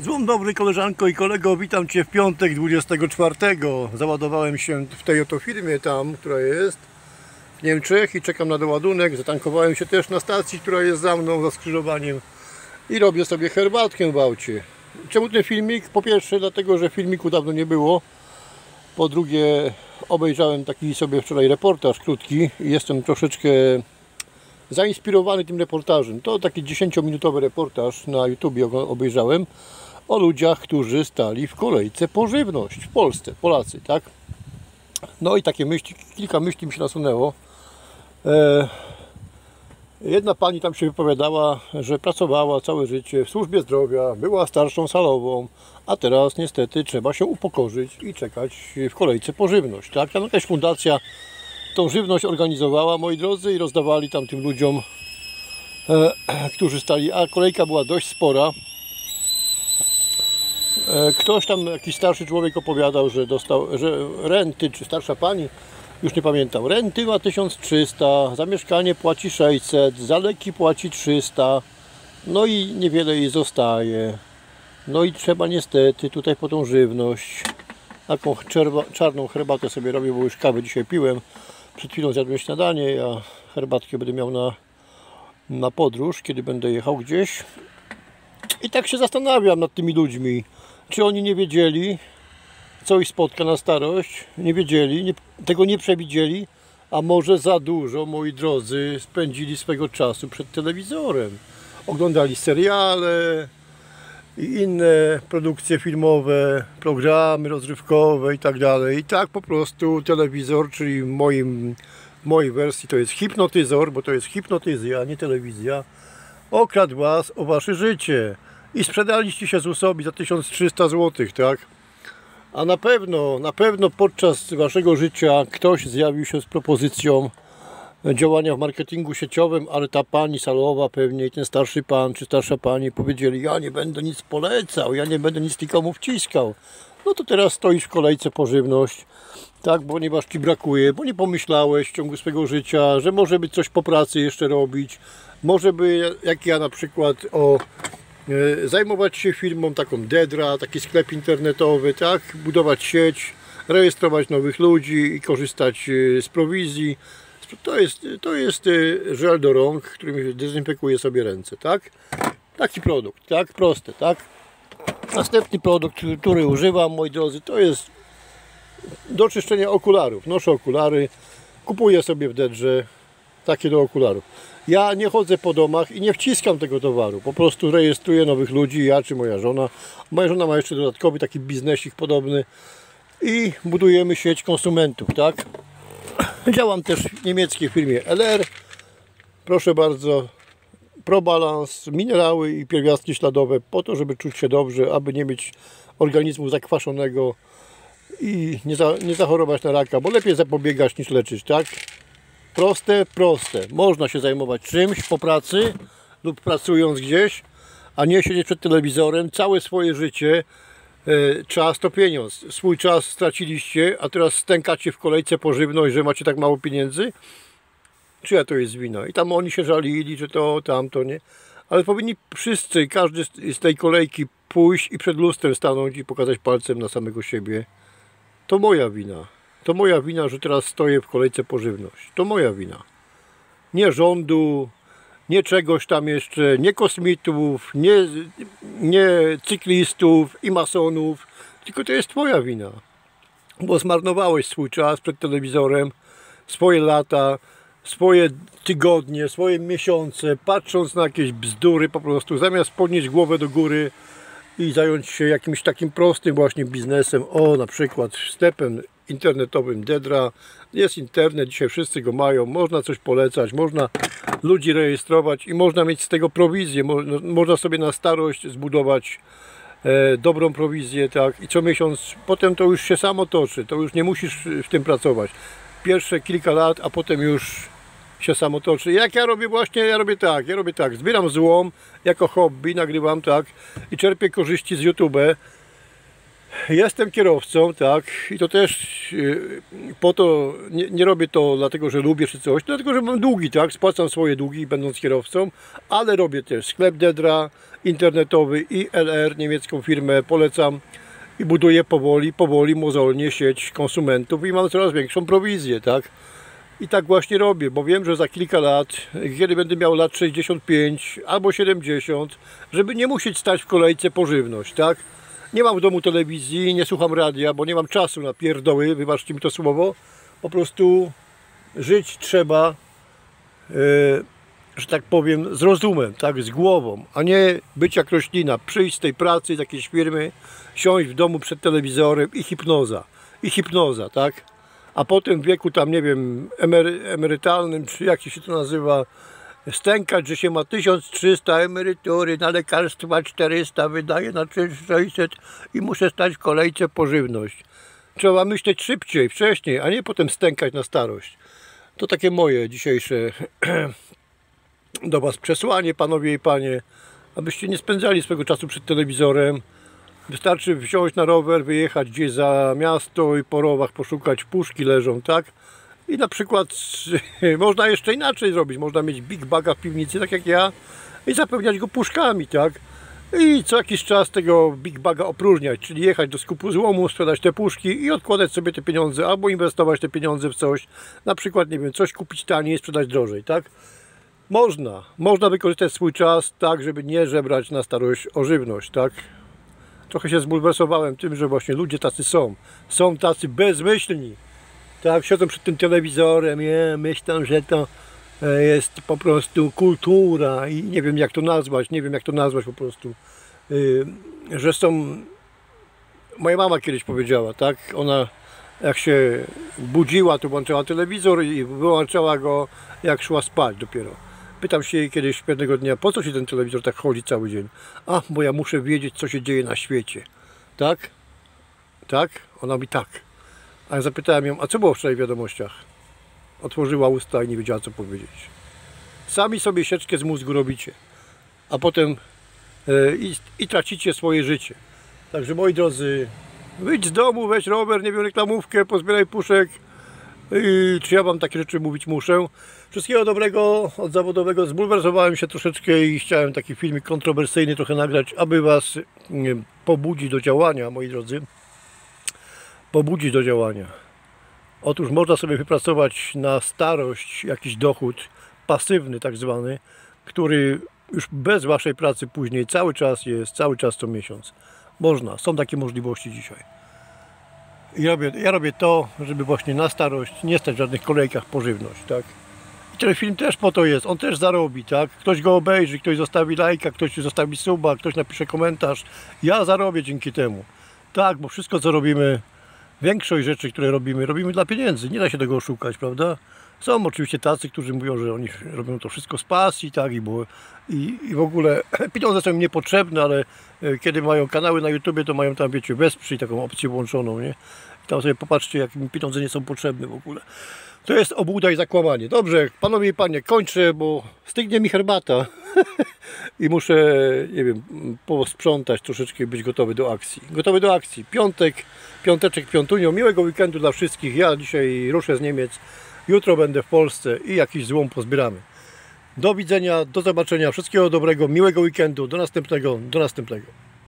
Złom dobry koleżanko i kolego, witam Cię w piątek 24. Załadowałem się w tej oto firmie tam, która jest w Niemczech i czekam na doładunek. Zatankowałem się też na stacji, która jest za mną, za skrzyżowaniem i robię sobie herbatkę w aucie. Czemu ten filmik? Po pierwsze dlatego, że filmiku dawno nie było. Po drugie obejrzałem taki sobie wczoraj reportaż krótki i jestem troszeczkę zainspirowany tym reportażem. To taki 10-minutowy reportaż na YouTubie obejrzałem o ludziach, którzy stali w kolejce po żywność w Polsce, Polacy, tak? No i takie myśli, kilka myśli mi się nasunęło. E, jedna pani tam się wypowiadała, że pracowała całe życie w służbie zdrowia, była starszą salową, a teraz niestety trzeba się upokorzyć i czekać w kolejce po żywność, tak? Tam jakaś fundacja tą żywność organizowała, moi drodzy, i rozdawali tam tym ludziom, e, którzy stali, a kolejka była dość spora. E, ktoś tam, jakiś starszy człowiek opowiadał, że dostał, że renty, czy starsza pani, już nie pamiętam, renty ma 1300, za mieszkanie płaci 600, za leki płaci 300, no i niewiele jej zostaje. No i trzeba niestety tutaj po tą żywność, taką czerwa, czarną herbatę sobie robię, bo już kawę dzisiaj piłem. Przed chwilą zjadłem śniadanie, ja herbatkę będę miał na, na podróż, kiedy będę jechał gdzieś. I tak się zastanawiam nad tymi ludźmi, czy oni nie wiedzieli, co ich spotka na starość, nie wiedzieli, nie, tego nie przewidzieli, a może za dużo, moi drodzy, spędzili swego czasu przed telewizorem. Oglądali seriale, i inne produkcje filmowe, programy rozrywkowe i tak dalej. I tak po prostu telewizor, czyli w, moim, w mojej wersji to jest hipnotyzor, bo to jest hipnotyzja, a nie telewizja, okradł Was o Wasze życie i sprzedaliście się ZUS-owi za 1300 zł, tak? A na pewno, na pewno podczas Waszego życia ktoś zjawił się z propozycją działania w marketingu sieciowym, ale ta pani salowa pewnie i ten starszy pan czy starsza pani powiedzieli, ja nie będę nic polecał, ja nie będę nic nikomu wciskał. No to teraz stoisz w kolejce po żywność, tak, ponieważ ci brakuje, bo nie pomyślałeś w ciągu swojego życia, że może by coś po pracy jeszcze robić, może by, jak ja na przykład, o zajmować się firmą taką Dedra, taki sklep internetowy, tak, budować sieć, rejestrować nowych ludzi i korzystać e, z prowizji, to jest, to jest y, żel do rąk, którym dezynfekuje sobie ręce, tak? Taki produkt, tak? Proste, tak? Następny produkt, który używam, moi drodzy, to jest do czyszczenia okularów. Noszę okulary, kupuję sobie w Dedrze takie do okularów. Ja nie chodzę po domach i nie wciskam tego towaru. Po prostu rejestruję nowych ludzi, ja czy moja żona. Moja żona ma jeszcze dodatkowy taki biznesik podobny i budujemy sieć konsumentów, tak? Działam też w niemieckiej firmie LR. Proszę bardzo, probalans, minerały i pierwiastki śladowe po to, żeby czuć się dobrze, aby nie mieć organizmu zakwaszonego i nie, za, nie zachorować na raka, bo lepiej zapobiegać niż leczyć, tak? Proste, proste. Można się zajmować czymś po pracy lub pracując gdzieś, a nie siedzieć przed telewizorem całe swoje życie E, czas to pieniądz. Swój czas straciliście, a teraz stękacie w kolejce po żywność, że macie tak mało pieniędzy? Czyja to jest wina? I tam oni się żalili, że to, tamto, nie? Ale powinni wszyscy, każdy z tej kolejki pójść i przed lustrem stanąć i pokazać palcem na samego siebie. To moja wina. To moja wina, że teraz stoję w kolejce po żywność. To moja wina. Nie rządu, nie czegoś tam jeszcze, nie kosmitów, nie, nie cyklistów i masonów, tylko to jest Twoja wina. Bo zmarnowałeś swój czas przed telewizorem, swoje lata, swoje tygodnie, swoje miesiące, patrząc na jakieś bzdury po prostu, zamiast podnieść głowę do góry i zająć się jakimś takim prostym właśnie biznesem, o na przykład sklepem internetowym Dedra. Jest internet, dzisiaj wszyscy go mają, można coś polecać, można ludzi rejestrować i można mieć z tego prowizję. Można sobie na starość zbudować e, dobrą prowizję, tak, i co miesiąc, potem to już się samo toczy, to już nie musisz w tym pracować. Pierwsze kilka lat, a potem już się samo toczy. Jak ja robię właśnie, ja robię tak, ja robię tak, zbieram złom jako hobby, nagrywam tak i czerpię korzyści z YouTube Jestem kierowcą, tak, i to też yy, po to, nie, nie robię to dlatego, że lubię czy coś, dlatego, że mam długi, tak, spłacam swoje długi będąc kierowcą, ale robię też sklep Dedra internetowy i LR, niemiecką firmę, polecam i buduję powoli, powoli, mozolnie sieć konsumentów i mam coraz większą prowizję, tak. I tak właśnie robię, bo wiem, że za kilka lat, kiedy będę miał lat 65 albo 70, żeby nie musieć stać w kolejce po żywność, tak? Nie mam w domu telewizji, nie słucham radia, bo nie mam czasu na pierdoły, wybaczcie mi to słowo. Po prostu żyć trzeba, yy, że tak powiem, z rozumem, tak, z głową, a nie być jak roślina, przyjść z tej pracy, z jakiejś firmy, siąść w domu przed telewizorem i hipnoza, i hipnoza, tak? A potem w wieku tam, nie wiem, emery, emerytalnym, czy jak się to nazywa, stękać, że się ma 1300 emerytury, na lekarstwa 400, wydaje na 600 i muszę stać w kolejce po żywność. Trzeba myśleć szybciej, wcześniej, a nie potem stękać na starość. To takie moje dzisiejsze do Was przesłanie, panowie i panie, abyście nie spędzali swojego czasu przed telewizorem. Wystarczy wziąć na rower, wyjechać gdzieś za miasto i po rowach poszukać, puszki leżą, tak? I na przykład można jeszcze inaczej zrobić. Można mieć big baga w piwnicy, tak jak ja, i zapełniać go puszkami, tak? I co jakiś czas tego big baga opróżniać, czyli jechać do skupu złomu, sprzedać te puszki i odkładać sobie te pieniądze, albo inwestować te pieniądze w coś, na przykład, nie wiem, coś kupić taniej i sprzedać drożej, tak? Można, można wykorzystać swój czas tak, żeby nie żebrać na starość o żywność, tak? Trochę się zbulwersowałem tym, że właśnie ludzie tacy są. Są tacy bezmyślni. Tak, siedzą przed tym telewizorem, je, myślą, że to e, jest po prostu kultura i nie wiem jak to nazwać, nie wiem jak to nazwać po prostu, yy, że są, moja mama kiedyś powiedziała, tak, ona jak się budziła, to włączała telewizor i wyłączała go jak szła spać dopiero. Pytam się jej kiedyś pewnego dnia, po co się ten telewizor tak chodzi cały dzień? A, bo ja muszę wiedzieć, co się dzieje na świecie. Tak? Tak? Ona mi tak. A ja zapytałem ją, a co było wczoraj w wiadomościach? Otworzyła usta i nie wiedziała co powiedzieć. Sami sobie sieczkę z mózgu robicie, a potem e, i, i tracicie swoje życie. Także moi drodzy, wyjdź z domu, weź rower, nie wiem, reklamówkę, pozbieraj puszek. I czy ja wam takie rzeczy mówić muszę? Wszystkiego dobrego od zawodowego. Zbulwersowałem się troszeczkę i chciałem taki filmik kontrowersyjny trochę nagrać, aby was pobudzić do działania, moi drodzy pobudzić do działania. Otóż można sobie wypracować na starość jakiś dochód pasywny tak zwany, który już bez Waszej pracy później cały czas jest, cały czas co miesiąc. Można, są takie możliwości dzisiaj. I robię, ja robię to, żeby właśnie na starość nie stać w żadnych kolejkach po żywność, tak? I ten film też po to jest, on też zarobi, tak? Ktoś go obejrzy, ktoś zostawi lajka, ktoś zostawi suba, ktoś napisze komentarz. Ja zarobię dzięki temu. Tak, bo wszystko co robimy większość rzeczy, które robimy, robimy dla pieniędzy. Nie da się tego oszukać, prawda? Są oczywiście tacy, którzy mówią, że oni robią to wszystko z pasji, tak, i, bo, i, i w ogóle pieniądze są im niepotrzebne, ale e, kiedy mają kanały na YouTubie, to mają tam, wiecie, wesprzyj taką opcję włączoną, nie? I tam sobie popatrzcie, jak mi pieniądze nie są potrzebne w ogóle. To jest obłuda i zakłamanie. Dobrze, panowie i panie, kończę, bo stygnie mi herbata i muszę, nie wiem, posprzątać troszeczkę być gotowy do akcji. Gotowy do akcji. Piątek, piąteczek, piątunio. Miłego weekendu dla wszystkich. Ja dzisiaj ruszę z Niemiec. Jutro będę w Polsce i jakiś złom pozbieramy. Do widzenia, do zobaczenia. Wszystkiego dobrego, miłego weekendu. Do następnego, do następnego.